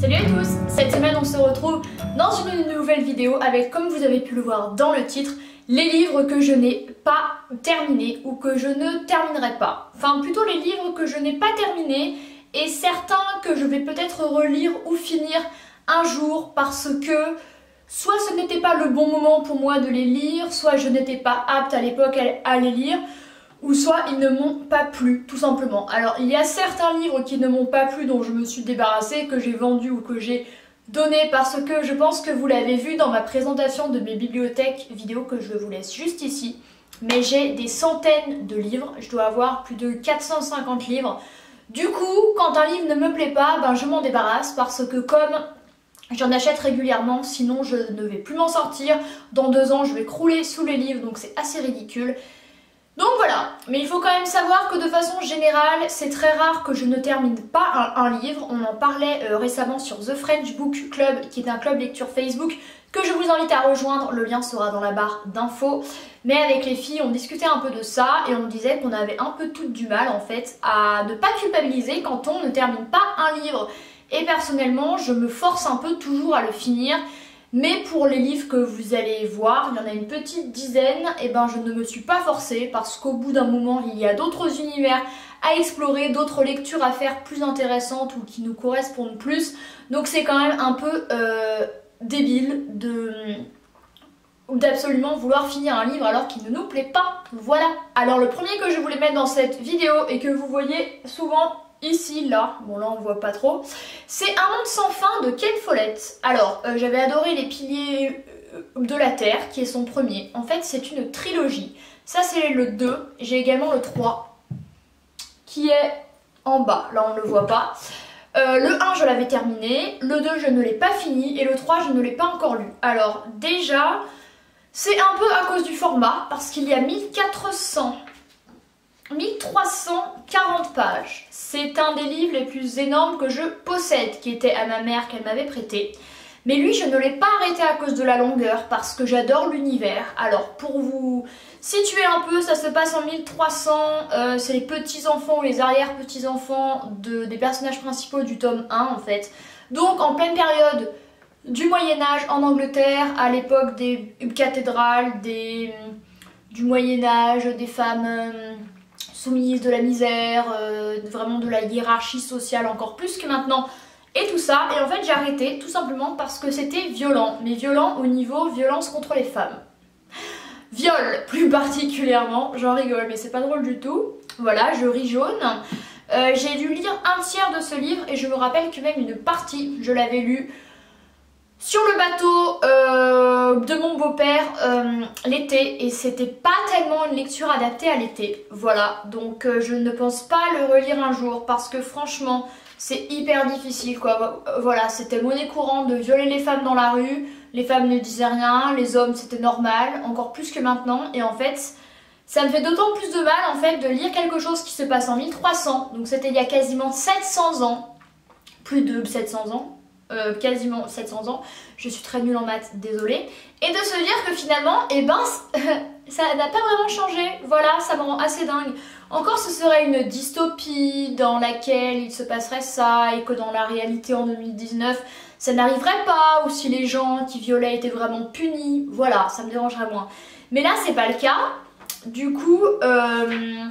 Salut à tous Cette semaine on se retrouve dans une nouvelle vidéo avec, comme vous avez pu le voir dans le titre, les livres que je n'ai pas terminés ou que je ne terminerai pas. Enfin plutôt les livres que je n'ai pas terminés et certains que je vais peut-être relire ou finir un jour parce que soit ce n'était pas le bon moment pour moi de les lire, soit je n'étais pas apte à l'époque à les lire, ou soit ils ne m'ont pas plu, tout simplement. Alors il y a certains livres qui ne m'ont pas plu, dont je me suis débarrassée, que j'ai vendu ou que j'ai donné parce que je pense que vous l'avez vu dans ma présentation de mes bibliothèques vidéo que je vous laisse juste ici. Mais j'ai des centaines de livres, je dois avoir plus de 450 livres. Du coup, quand un livre ne me plaît pas, ben je m'en débarrasse parce que comme J'en achète régulièrement, sinon je ne vais plus m'en sortir. Dans deux ans, je vais crouler sous les livres, donc c'est assez ridicule. Donc voilà, mais il faut quand même savoir que de façon générale, c'est très rare que je ne termine pas un, livre. On en parlait euh, récemment sur The French Book Club, qui est un club lecture Facebook que je vous invite à rejoindre, le lien sera dans la barre d'infos. Mais avec les filles, on discutait un peu de ça et on disait qu'on avait un peu tout du mal en fait à ne pas culpabiliser quand on ne termine pas un livre. Et personnellement, je me force un peu toujours à le finir. Mais pour les livres que vous allez voir, il y en a une petite dizaine, et ben je ne me suis pas forcée parce qu'au bout d'un moment, il y a d'autres univers à explorer, d'autres lectures à faire plus intéressantes ou qui nous correspondent plus. Donc c'est quand même un peu euh, débile de d'absolument vouloir finir un livre alors qu'il ne nous plaît pas. Voilà. Alors le premier que je voulais mettre dans cette vidéo et que vous voyez souvent ici, là, bon là on voit pas trop, c'est Un monde sans fin de Ken Follett. Alors, euh, j'avais adoré Les piliers euh, de la Terre, qui est son premier. En fait, c'est une trilogie. Ça, c'est le 2. J'ai également le 3, qui est en bas. Là, on ne le voit pas. Euh, le 1, je l'avais terminé. Le 2, je ne l'ai pas fini. Et le 3, je ne l'ai pas encore lu. Alors, déjà, c'est un peu à cause du format, parce qu'il y a 1400 1340 pages. C'est un des livres les plus énormes que je possède, qui était à ma mère qu'elle m'avait prêté. Mais lui, je ne l'ai pas arrêté à cause de la longueur, parce que j'adore l'univers. Alors, pour vous situer un peu, ça se passe en 1300, euh, c'est les petits-enfants ou les arrière-petits-enfants de, des personnages principaux du tome 1, en fait. Donc, en pleine période du Moyen-Âge en Angleterre, à l'époque des cathédrales, des, du Moyen-Âge, des femmes... Euh, soumise, de la misère, euh, vraiment de la hiérarchie sociale encore plus que maintenant et tout ça. Et en fait j'ai arrêté tout simplement parce que c'était violent, mais violent au niveau violence contre les femmes. Viol plus particulièrement, j'en rigole mais c'est pas drôle du tout. Voilà, je ris jaune. Euh, j'ai dû lire un tiers de ce livre et je me rappelle que même une partie, je l'avais lu sur le bateau euh, de mon beau-père euh, l'été et c'était pas tellement une lecture adaptée à l'été. Voilà, donc euh, je ne pense pas le relire un jour parce que franchement c'est hyper difficile quoi. Voilà, c'était monnaie courante de violer les femmes dans la rue, les femmes ne disaient rien, les hommes c'était normal, encore plus que maintenant. Et en fait ça me fait d'autant plus de mal en fait de lire quelque chose qui se passe en 1300, donc c'était il y a quasiment 700 ans, plus de 700 ans, euh, quasiment 700 ans. Je suis très nulle en maths, désolée. Et de se dire que finalement, eh ben, ça n'a pas vraiment changé. Voilà, ça me rend assez dingue. Encore ce serait une dystopie dans laquelle il se passerait ça et que dans la réalité en 2019 ça n'arriverait pas ou si les gens qui violaient étaient vraiment punis. Voilà, ça me dérangerait moins. Mais là c'est pas le cas. Du coup, euh,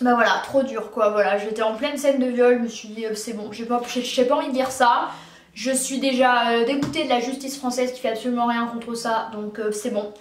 bah voilà, trop dur quoi. Voilà, j'étais en pleine scène de viol, je me suis dit euh, c'est bon, j'ai pas, pas envie de dire ça. Je suis déjà euh, dégoûtée de la justice française qui fait absolument rien contre ça, donc euh, c'est bon.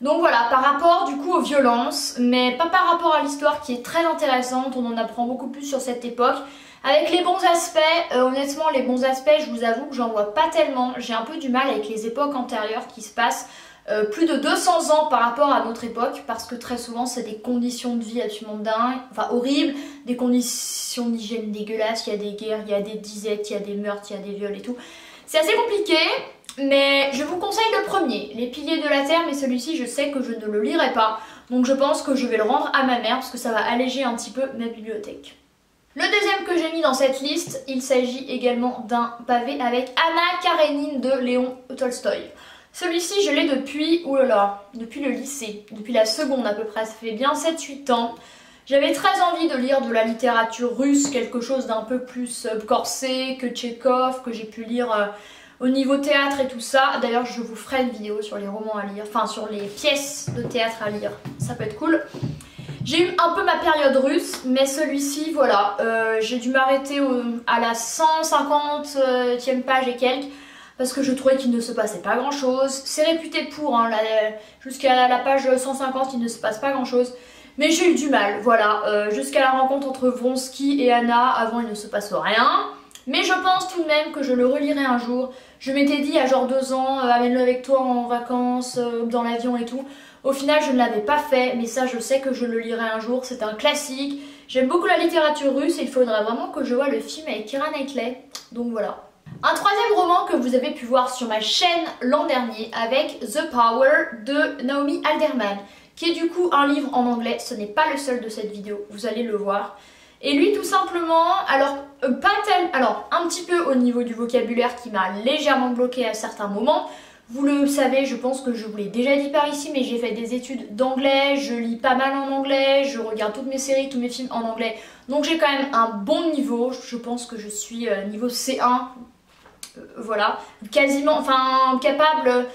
Donc voilà, par rapport du coup aux violences, mais pas par rapport à l'histoire qui est très intéressante, on en apprend beaucoup plus sur cette époque. Avec les bons aspects, euh, honnêtement les bons aspects, je vous avoue que j'en vois pas tellement. J'ai un peu du mal avec les époques antérieures qui se passent. Euh, plus de 200 ans par rapport à notre époque parce que très souvent c'est des conditions de vie absolument dingues, enfin horribles, des conditions d'hygiène dégueulasses, il y a des guerres, il y a des disettes, il y a des meurtres, il y a des viols et tout. C'est assez compliqué, mais je vous conseille le premier, Les Piliers de la Terre, mais celui-ci je sais que je ne le lirai pas, donc je pense que je vais le rendre à ma mère parce que ça va alléger un petit peu ma bibliothèque. Le deuxième que j'ai mis dans cette liste, il s'agit également d'un pavé avec Anna Karenine de Léon Tolstoï. Celui-ci, je l'ai depuis, oulala, depuis le lycée, depuis la seconde à peu près, ça fait bien 7-8 ans. J'avais très envie de lire de la littérature russe, quelque chose d'un peu plus euh, corsé que Tchekhov, que j'ai pu lire euh, au niveau théâtre et tout ça. D'ailleurs, je vous ferai une vidéo sur les romans à lire, enfin sur les pièces de théâtre à lire. Ça peut être cool. J'ai eu un peu ma période russe, mais celui-ci, voilà, euh, j'ai dû m'arrêter à la 150e page et quelques parce que je trouvais qu'il ne se passait pas grand chose. C'est réputé pour, hein, jusqu'à la page 150 il ne se passe pas grand chose. Mais j'ai eu du mal, voilà, euh, jusqu'à la rencontre entre Vronsky et Anna, avant il ne se passe rien. Mais je pense tout de même que je le relirai un jour. Je m'étais dit à genre deux ans, euh, amène-le avec toi en vacances, euh, dans l'avion et tout. Au final, je ne l'avais pas fait, mais ça, je sais que je le lirai un jour. C'est un classique. J'aime beaucoup la littérature russe et il faudra vraiment que je vois le film avec Kira Knightley. Donc voilà. Un troisième roman que vous avez pu voir sur ma chaîne l'an dernier avec The Power de Naomi Alderman qui est du coup un livre en anglais, ce n'est pas le seul de cette vidéo, vous allez le voir. Et lui tout simplement, alors euh, pas tel, alors un petit peu au niveau du vocabulaire qui m'a légèrement bloqué à certains moments. Vous le savez, je pense que je vous l'ai déjà dit par ici, mais j'ai fait des études d'anglais, je lis pas mal en anglais, je regarde toutes mes séries, tous mes films en anglais. Donc j'ai quand même un bon niveau, je pense que je suis euh, niveau C1, euh, voilà, quasiment, enfin capable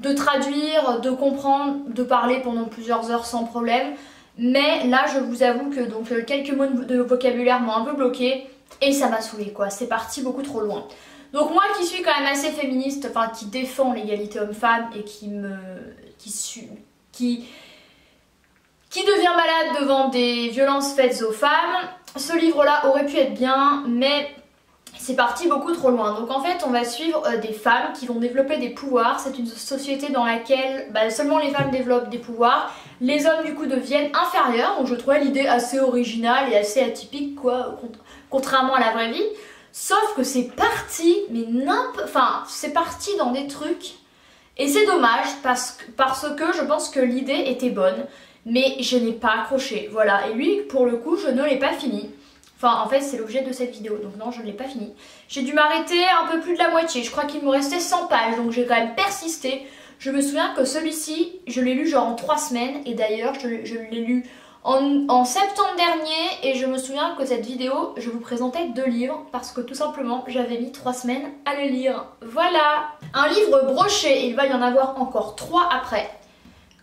de traduire, de comprendre, de parler pendant plusieurs heures sans problème. Mais là, je vous avoue que donc euh, quelques mots de vocabulaire m'ont un peu bloqué et ça m'a saoulé quoi. C'est parti beaucoup trop loin. Donc moi qui suis quand même assez féministe, enfin qui défend l'égalité homme-femme et qui me qui qui qui devient malade devant des violences faites aux femmes, ce livre-là aurait pu être bien, mais c'est parti beaucoup trop loin. Donc en fait, on va suivre euh, des femmes qui vont développer des pouvoirs. C'est une société dans laquelle bah, seulement les femmes développent des pouvoirs. Les hommes du coup deviennent inférieurs. Donc je trouvais l'idée assez originale et assez atypique quoi, contrairement à la vraie vie. Sauf que c'est parti, mais n'importe... Enfin, c'est parti dans des trucs. Et c'est dommage parce parce que je pense que l'idée était bonne. Mais je n'ai pas accroché. Voilà. Et lui, pour le coup, je ne l'ai pas fini. Enfin, en fait, c'est l'objet de cette vidéo, donc non, je ne l'ai pas fini. J'ai dû m'arrêter un peu plus de la moitié. Je crois qu'il me restait 100 pages, donc j'ai quand même persisté. Je me souviens que celui-ci, je l'ai lu genre en 3 semaines, et d'ailleurs, je, l'ai lu en, septembre dernier, et je me souviens que cette vidéo, je vous présentais deux livres, parce que tout simplement, j'avais mis 3 semaines à le lire. Voilà Un livre broché, il va y en avoir encore 3 après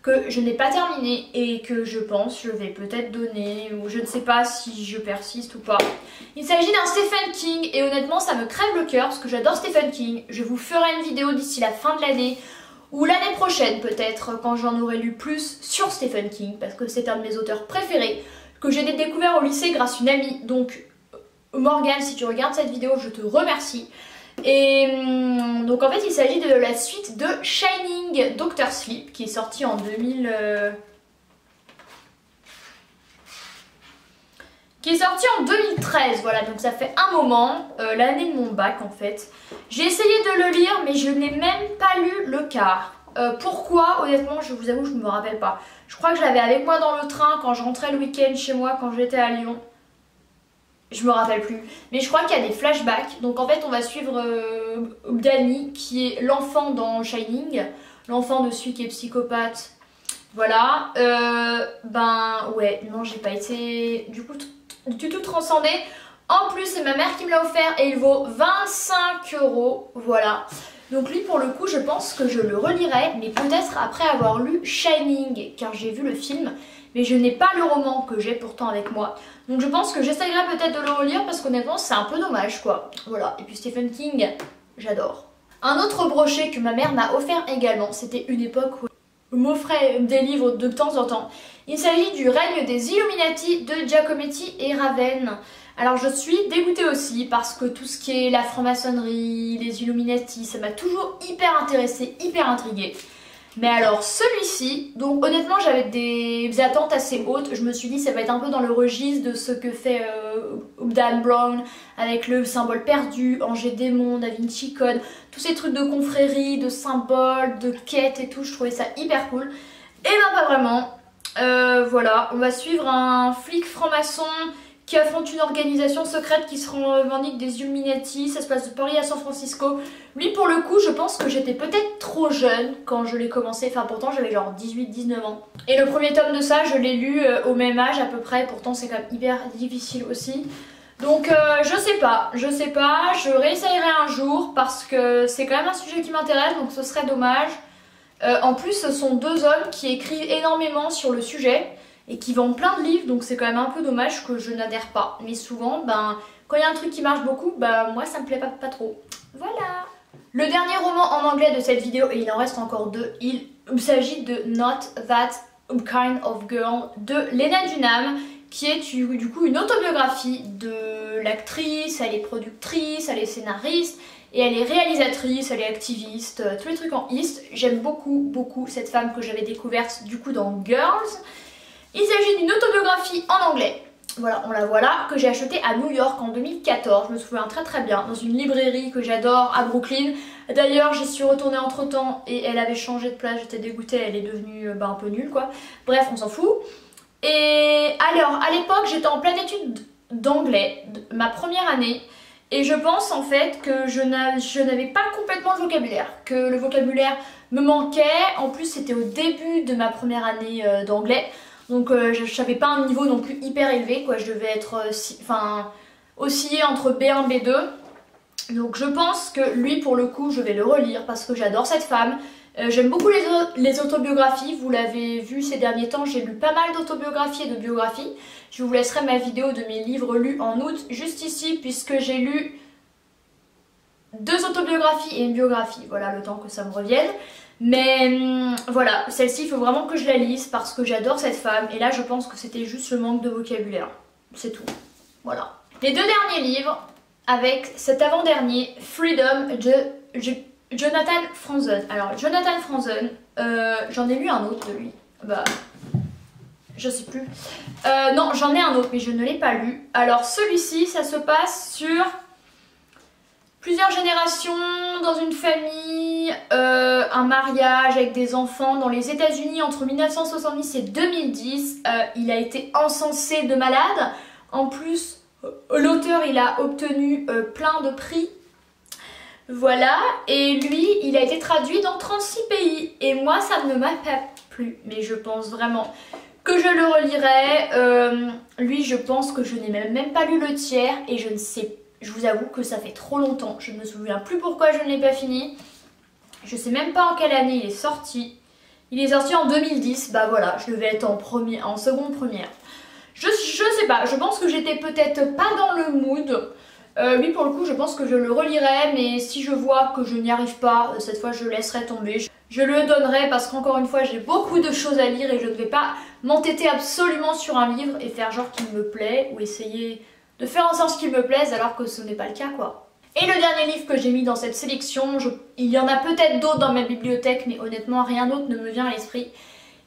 que je n'ai pas terminé et que je pense je vais peut-être donner ou je ne sais pas si je persiste ou pas. Il s'agit d'un Stephen King et honnêtement ça me crève le cœur parce que j'adore Stephen King. Je vous ferai une vidéo d'ici la fin de l'année ou l'année prochaine peut-être quand j'en aurai lu plus sur Stephen King parce que c'est un de mes auteurs préférés que j'ai découvert au lycée grâce à une amie. Donc Morgane si tu regardes cette vidéo je te remercie. Et hum, donc en fait il s'agit de la suite de Shining Doctor Sleep qui est sorti en 2000... Euh, qui est sorti en 2013, voilà, donc ça fait un moment, euh, l'année de mon bac en fait. J'ai essayé de le lire, mais je n'ai même pas lu le quart. Euh, pourquoi? Honnêtement, je vous avoue, je ne me rappelle pas. Je crois que je l'avais avec moi dans le train quand je rentrais le week-end chez moi, quand j'étais à Lyon. Je me rappelle plus. Mais je crois qu'il y a des flashbacks. Donc en fait, on va suivre euh, Danny, qui est l'enfant dans Shining. L'enfant de celui qui est psychopathe. Voilà. Euh, ben ouais, non, j'ai pas été du coup du tout transcendée. En plus, c'est ma mère qui me l'a offert et il vaut 25 euros. Voilà. Donc lui, pour le coup, je pense que je le relirai, mais peut-être après avoir lu Shining, car j'ai vu le film mais je n'ai pas le roman que j'ai pourtant avec moi. Donc je pense que j'essayerai peut-être de le relire parce qu'honnêtement c'est un peu dommage quoi. Voilà, et puis Stephen King, j'adore. Un autre brochet que ma mère m'a offert également, c'était une époque où je m'offrais des livres de temps en temps. Il s'agit du règne des Illuminati de Giacometti et Raven. Alors je suis dégoûtée aussi parce que tout ce qui est la franc-maçonnerie, les Illuminati, ça m'a toujours hyper intéressée, hyper intriguée. Mais alors celui-ci, donc honnêtement j'avais des attentes assez hautes. Je me suis dit ça va être un peu dans le registre de ce que fait euh, Dan Brown avec le symbole perdu, Angers Démon, Da Vinci Code, tous ces trucs de confrérie, de symboles, de quêtes et tout. Je trouvais ça hyper cool. Et ben pas vraiment. Euh, voilà, on va suivre un flic franc-maçon qui affronte une organisation secrète qui se revendique des Illuminati. Ça se passe de Paris à San Francisco. Lui, pour le coup, je pense que j'étais peut-être trop jeune quand je l'ai commencé. Enfin, pourtant, j'avais genre 18-19 ans. Et le premier tome de ça, je l'ai lu euh, au même âge à peu près. Pourtant, c'est quand même hyper difficile aussi. Donc, euh, je sais pas. Je sais pas. Je réessayerai un jour parce que c'est quand même un sujet qui m'intéresse. Donc, ce serait dommage. Euh, en plus, ce sont deux hommes qui écrivent énormément sur le sujet et qui vendent plein de livres, donc c'est quand même un peu dommage que je n'adhère pas. Mais souvent, ben, quand il y a un truc qui marche beaucoup, ben, moi ça me plaît pas, pas trop. Voilà Le dernier roman en anglais de cette vidéo, et il en reste encore deux, il s'agit de Not That Kind of Girl de Lena Dunham, qui est du coup une autobiographie de l'actrice, elle est productrice, elle est scénariste, et elle est réalisatrice, elle est activiste, euh, tous les trucs en East. J'aime beaucoup, beaucoup cette femme que j'avais découverte du coup dans Girls. Il s'agit d'une autobiographie en anglais. Voilà, on la voit là, que j'ai achetée à New York en 2014. Je me souviens très très bien, dans une librairie que j'adore à Brooklyn. D'ailleurs, j'y suis retournée entre temps et elle avait changé de place, j'étais dégoûtée, elle est devenue euh, bah, un peu nulle quoi. Bref, on s'en fout. Et alors, à l'époque, j'étais en pleine étude d'anglais, ma première année. Et je pense en fait que je n'avais pas complètement de vocabulaire, que le vocabulaire me manquait. En plus, c'était au début de ma première année euh, d'anglais. Donc euh, je n'avais pas un niveau non plus hyper élevé, quoi. Je devais être, euh, enfin, osciller entre B1 et B2. Donc je pense que lui, pour le coup, je vais le relire parce que j'adore cette femme. Euh, j'aime beaucoup les, les, autobiographies, vous l'avez vu ces derniers temps, j'ai lu pas mal d'autobiographies et de biographies. Je vous laisserai ma vidéo de mes livres lus en août juste ici puisque j'ai lu deux autobiographies et une biographie, voilà le temps que ça me revienne. Mais hum, voilà, celle-ci, il faut vraiment que je la lise parce que j'adore cette femme. Et là, je pense que c'était juste le manque de vocabulaire. C'est tout. Voilà. Les deux derniers livres, avec cet avant-dernier, Freedom de Jonathan Franzen. Alors, Jonathan Franzen, euh, j'en ai lu un autre de lui. Bah, je sais plus. Euh, non, j'en ai un autre, mais je ne l'ai pas lu. Alors, celui-ci, ça se passe sur plusieurs générations dans une famille, euh, un mariage avec des enfants dans les États-Unis entre 1970 et 2010. Euh, il a été encensé de malade. En plus, euh, l'auteur il a obtenu plein de prix. Voilà, et lui il a été traduit dans 36 pays. Et moi ça ne m'a pas plu, mais je pense vraiment que je le relirai. lui je pense que je n'ai même pas lu le tiers et je ne sais pas je vous avoue que ça fait trop longtemps. Je ne me souviens plus pourquoi je ne l'ai pas fini. Je sais même pas en quelle année il est sorti. Il est sorti en 2010. Bah voilà, je devais être en, premier, en seconde première. Je, je sais pas, je pense que j'étais peut-être pas dans le mood. Euh, lui pour le coup je pense que je le relirai mais si je vois que je n'y arrive pas, cette fois je laisserai tomber. Je le donnerai parce qu'encore une fois j'ai beaucoup de choses à lire et je ne vais pas m'entêter absolument sur un livre et faire genre qu'il me plaît ou essayer de faire en sorte qu'il me plaise alors que ce n'est pas le cas quoi. Et le dernier livre que j'ai mis dans cette sélection, il y en a peut-être d'autres dans ma bibliothèque mais honnêtement rien d'autre ne me vient à l'esprit.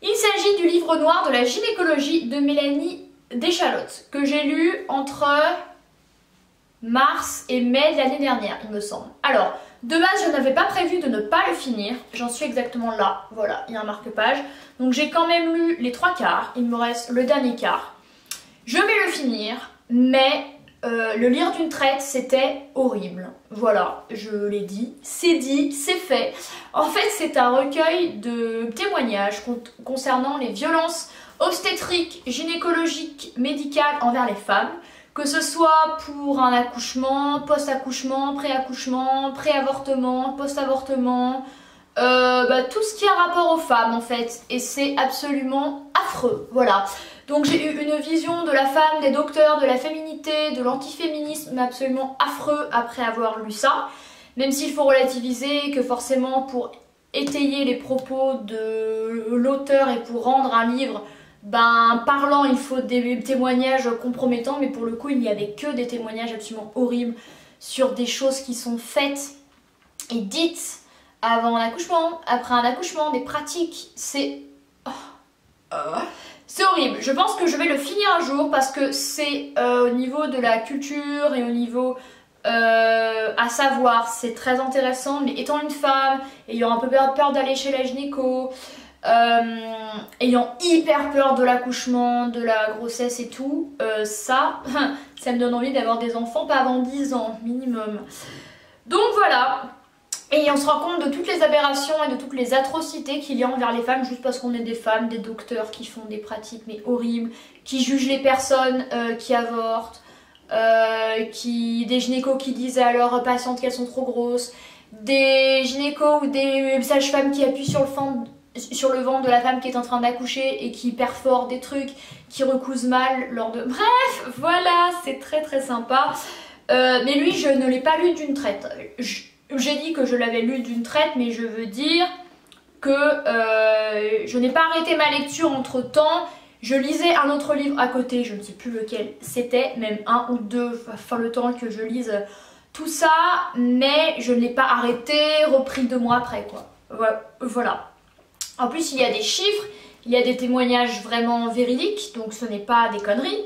Il s'agit du livre noir de la gynécologie de Mélanie Deschalottes que j'ai lu entre mars et mai de l'année dernière il me semble. Alors de base je n'avais pas prévu de ne pas le finir, j'en suis exactement là, voilà il y a un marque-page. Donc j'ai quand même lu les trois quarts, il me reste le dernier quart. Je vais le finir, mais euh, le lire d'une traite, c'était horrible. Voilà, je l'ai dit, c'est dit, c'est fait. En fait, c'est un recueil de témoignages concernant les violences obstétriques, gynécologiques, médicales envers les femmes, que ce soit pour un accouchement, post-accouchement, pré-accouchement, pré-avortement, post-avortement, euh, bah, tout ce qui a rapport aux femmes en fait. Et c'est absolument affreux, voilà. Donc j'ai eu une vision de la femme, des docteurs, de la féminité, de l'antiféminisme absolument affreux après avoir lu ça. Même s'il faut relativiser que forcément pour étayer les propos de l'auteur et pour rendre un livre ben parlant il faut des témoignages compromettants mais pour le coup il n'y avait que des témoignages absolument horribles sur des choses qui sont faites et dites avant un accouchement, après un accouchement, des pratiques, c'est... Oh. C'est horrible. Je pense que je vais le finir un jour parce que c'est euh, au niveau de la culture et au niveau euh, à savoir, c'est très intéressant. Mais étant une femme, ayant un peu peur, d'aller chez la gynéco, ayant hyper peur de l'accouchement, de la grossesse et tout, ça, ça me donne envie d'avoir des enfants pas avant 10 ans minimum. Donc voilà, et on se rend compte de toutes les aberrations et de toutes les atrocités qu'il y a envers les femmes juste parce qu'on est des femmes, des docteurs qui font des pratiques mais horribles, qui jugent les personnes euh, qui avortent, euh, qui, des gynécos qui disent à leurs patientes qu'elles sont trop grosses, des gynécos ou des sages-femmes qui appuient sur le, fond, ventre de la femme qui est en train d'accoucher et qui perforent des trucs, qui recousent mal lors de... Bref, voilà, c'est très très sympa. Euh, mais lui, je ne l'ai pas lu d'une traite. J'ai dit que je l'avais lu d'une traite, mais je veux dire que euh, je n'ai pas arrêté ma lecture entre temps. Je lisais un autre livre à côté, je ne sais plus lequel c'était, même un ou deux, enfin le temps que je lise tout ça, mais je ne l'ai pas arrêté, repris deux mois après quoi. Voilà. En plus il y a des chiffres, il y a des témoignages vraiment véridiques, donc ce n'est pas des conneries.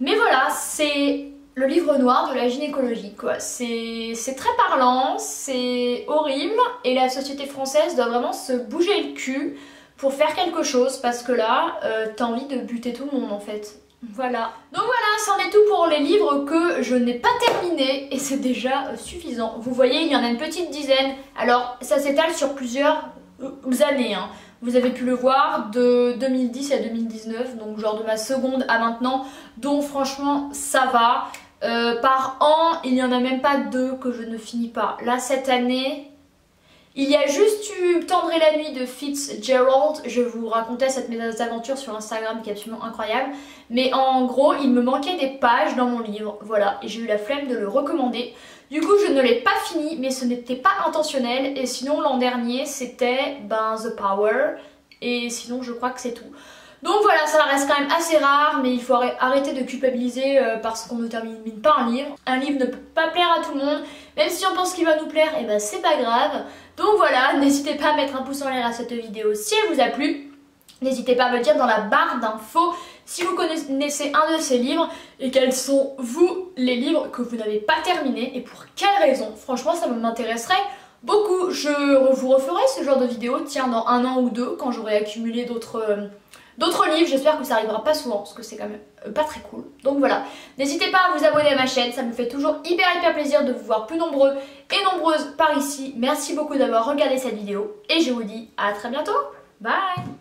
Mais voilà, c'est le livre noir de la gynécologie quoi. C'est très parlant, c'est horrible et la société française doit vraiment se bouger le cul pour faire quelque chose parce que là euh, t'as envie de buter tout le monde en fait. Voilà. Donc voilà, c'en est tout pour les livres que je n'ai pas terminés et c'est déjà euh, suffisant. Vous voyez, il y en a une petite dizaine. Alors ça s'étale sur plusieurs euh, années. Hein. Vous avez pu le voir de 2010 à 2019, donc genre de ma seconde à maintenant. Donc franchement, ça va. Euh, par an, il n'y en a même pas deux que je ne finis pas. Là, cette année, il y a juste eu Tendre la nuit de Fitzgerald. Je vous racontais cette aventure sur Instagram qui est absolument incroyable. Mais en gros, il me manquait des pages dans mon livre. Voilà, et j'ai eu la flemme de le recommander. Du coup, je ne l'ai pas fini, mais ce n'était pas intentionnel. Et sinon, l'an dernier, c'était ben, The Power. Et sinon, je crois que c'est tout. Donc voilà, ça reste quand même assez rare, mais il faut arrêter de culpabiliser euh, parce qu'on ne termine pas un livre. Un livre ne peut pas plaire à tout le monde, même si on pense qu'il va nous plaire, et eh ben c'est pas grave. Donc voilà, n'hésitez pas à mettre un pouce en l'air à cette vidéo si elle vous a plu. N'hésitez pas à me dire dans la barre d'infos si vous connaissez un de ces livres et quels sont vous les livres que vous n'avez pas terminés et pour quelles raisons. Franchement ça m'intéresserait beaucoup. Je vous referai ce genre de vidéo, tiens dans un an ou deux quand j'aurai accumulé d'autres... D'autres livres. J'espère que ça arrivera pas souvent parce que c'est quand même euh, pas très cool. Donc voilà, n'hésitez pas à vous abonner à ma chaîne, ça me fait toujours hyper hyper plaisir de vous voir plus nombreux et nombreuses par ici. Merci beaucoup d'avoir regardé cette vidéo et je vous dis à très bientôt. Bye